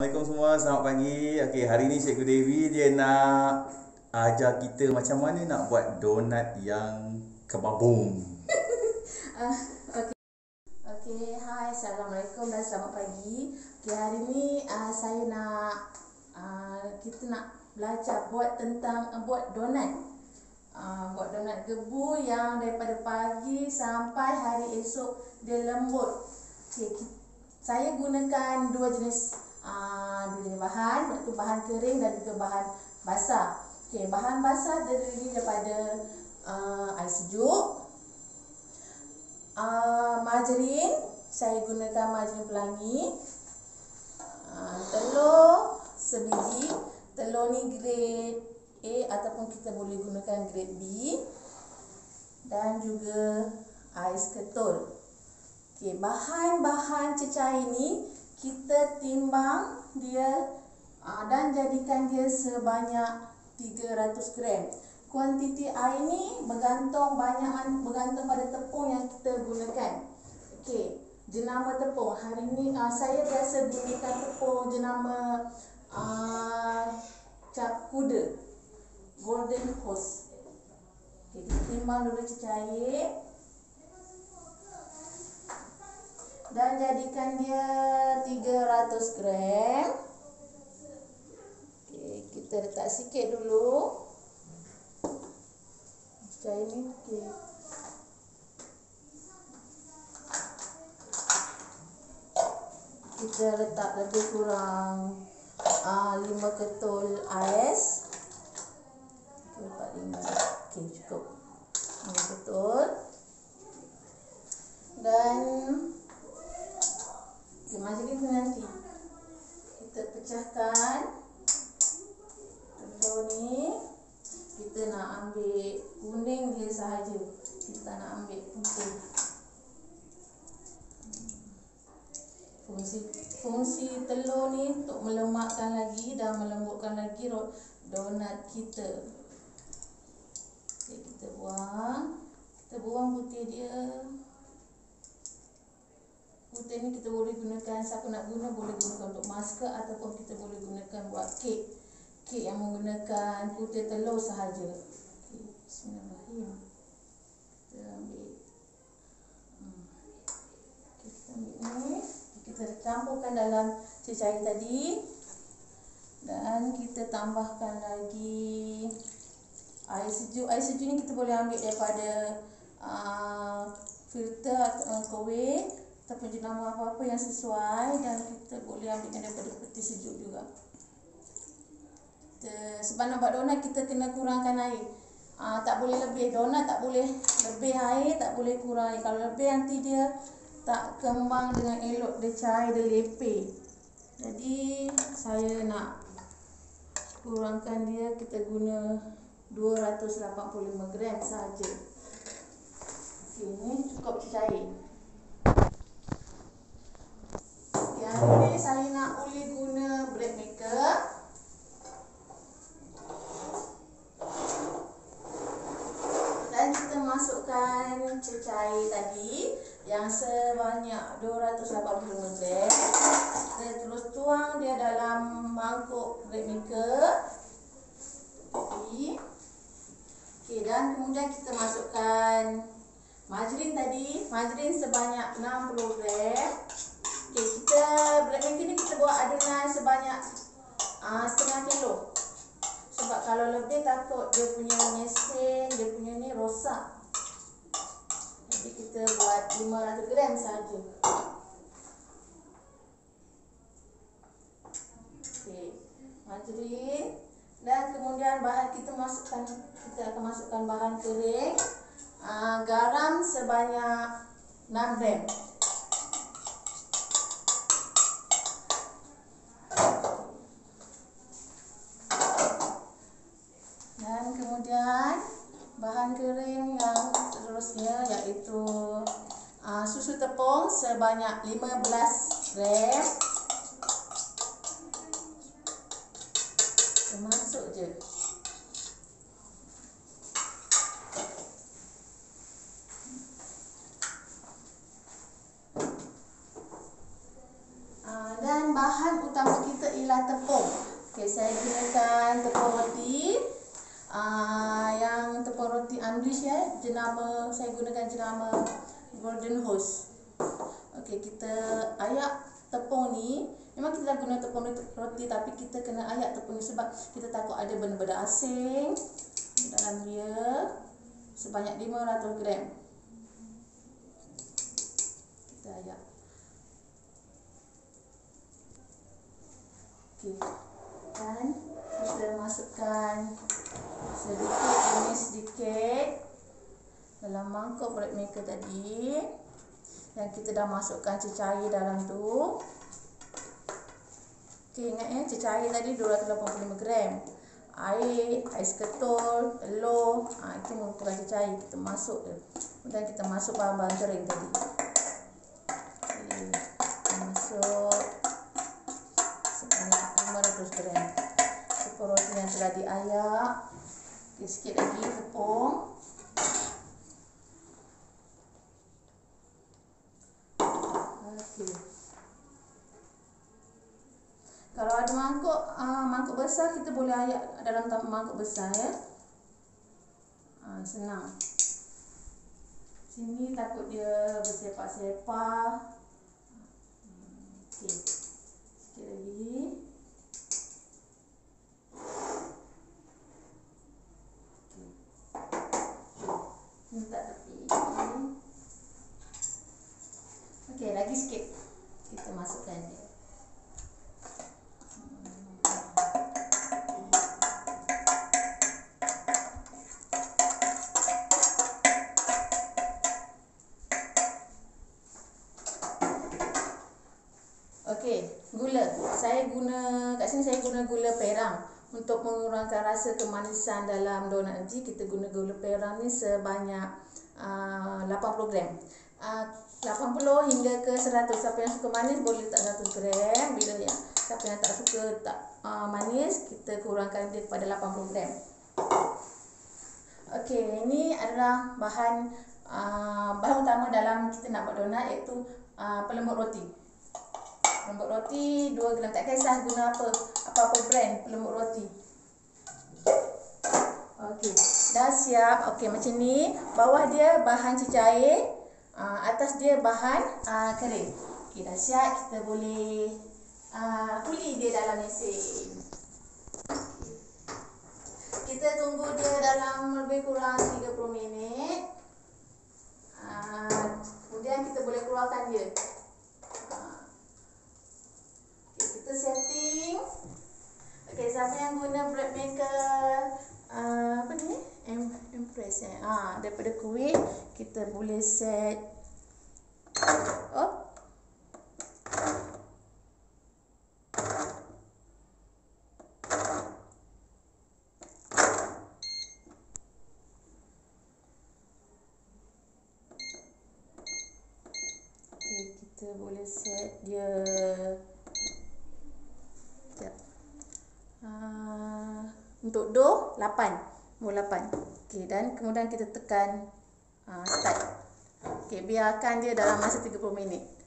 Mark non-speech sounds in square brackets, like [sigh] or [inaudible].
Assalamualaikum semua, selamat pagi. Okey, hari ni Cikgu Dewi dia nak ajar kita macam mana nak buat donat yang kebabung. Uh, [laughs] okay. okay, hai, Assalamualaikum dan selamat pagi. Okay, hari ni uh, saya nak, uh, kita nak belajar buat tentang, uh, buat donat. Uh, buat donat gebu yang daripada pagi sampai hari esok dia lembut. Okay, saya gunakan dua jenis uh, dua jenis bahan iaitu bahan kering dan juga bahan basah. Okey, bahan basah terdiri daripada uh, air sejuk, uh, margarin, saya gunakan margarin pelangi, uh, telur sebiji, telur ni grade A ataupun kita boleh gunakan grade B dan juga ais ketul. Okey, bahan-bahan cecair ini kita timbang dia uh, dan jadikan dia sebanyak 300 gram. Kuantiti air ni bergantung banyak bergantung pada tepung yang kita gunakan. Okey, jenama tepung. Hari ni uh, saya biasa gunakan tepung jenama uh, cap kuda. Golden Coast. Okey, timbang dulu cecair. Dan jadikan dia 300 gram. Okey, kita letak sikit dulu. Cair ni okey. Kita letak lebih kurang uh, ah, 5 ketul ais. Okey, letak 5. Okey, cukup. 5 ketul. Dan Okay, macam ni nanti kita pecahkan telur ni kita nak ambil kuning dia sahaja kita nak ambil putih fungsi fungsi telur ni untuk melemakkan lagi dan melembutkan lagi donat kita. Okay, kita buang. Kita buang putih dia. Putih ni kita boleh gunakan siapa nak guna boleh gunakan untuk masker ataupun kita boleh gunakan buat kek. Kek yang menggunakan putih telur sahaja. Okay. bismillahirrahmanirrahim. Kita ambil. Hmm. kita ambil ni kita campurkan dalam cecair tadi dan kita tambahkan lagi air sejuk air sejuk ni kita boleh ambil daripada uh, filter atau uh, kowe ataupun jenama apa-apa yang sesuai dan kita boleh ambilkan daripada peti sejuk juga. Kita, sebab nak buat donat kita kena kurangkan air. Ah, tak boleh lebih donat tak boleh lebih air tak boleh kurang air. Kalau lebih nanti dia tak kembang dengan elok dia cair dia lepeh. Jadi saya nak kurangkan dia kita guna 285 gram saja. Ini cukup cair. Hari ni saya nak uli guna bread maker. Dan kita masukkan cecair tadi yang sebanyak 285 gram. Kita terus tuang dia dalam mangkuk bread maker. Okay. okay, dan kemudian kita masukkan margarin tadi. Margarin sebanyak 60 gram. Okay, kita bread maker ni kita buat adunan sebanyak uh, setengah kilo. Sebab kalau lebih takut dia punya mesin, dia punya ni rosak. Kita buat 500 gram saja. Okay, margarin dan kemudian bahan kita masukkan kita akan masukkan bahan kering. Uh, garam sebanyak 6 gram. Tepung sebanyak 15 gram masuk je uh, dan bahan utama kita ialah tepung. Okey, saya gunakan tepung roti. Uh, yang tepung roti English ya, jenama saya gunakan jenama Golden Host. Okey, kita ayak tepung ni. Memang kita dah guna tepung roti tapi kita kena ayak tepung ni sebab kita takut ada benda-benda asing dalam dia sebanyak 500 gram. Kita ayak. Okey. Dan kita masukkan sedikit ini sedikit dalam mangkuk bread maker tadi yang kita dah masukkan cecair dalam tu. Okey, ingat ya, cecair tadi 285 gram. Air, ais ketul, telur, ha, itu merupakan cecair. Kita masuk je. Kemudian kita masuk bahan-bahan kering tadi. Masuk. 500 gram tepung roti yang telah diayak sikit lagi tepung okay. kalau ada mangkuk uh, mangkuk besar kita boleh ayak dalam mangkuk besar ya uh, senang sini takut dia bersepak-sepak Okay. Untuk mengurangkan rasa kemanisan dalam donat nanti kita guna gula perang ni sebanyak uh, 80 gram. Uh, 80 hingga ke 100 siapa yang suka manis boleh letak 100 gram bila ya siapa yang tak suka tak uh, manis kita kurangkan dia kepada 80 gram. Okey, ini adalah bahan uh, bahan utama dalam kita nak buat donat iaitu uh, pelembut roti. Pelembut roti 2 gram tak kisah guna apa apa-apa brand pelembut roti. Okey, dah siap. Okey, macam ni. Bawah dia bahan cecair, uh, atas dia bahan uh, kering. Okey, dah siap. Kita boleh uh, kuli dia dalam mesin. Kita tunggu dia dalam lebih kurang 30 minit. Uh, kemudian kita boleh keluarkan dia. kita setting Okay, siapa yang guna bread maker uh, apa ni? Em Empress eh. Ah, daripada Kuwait kita boleh set oh. Kita boleh set dia Uh, untuk dough 8 Nombor 8 okay, Dan kemudian kita tekan uh, Start. Okay, Biarkan dia dalam masa 30 minit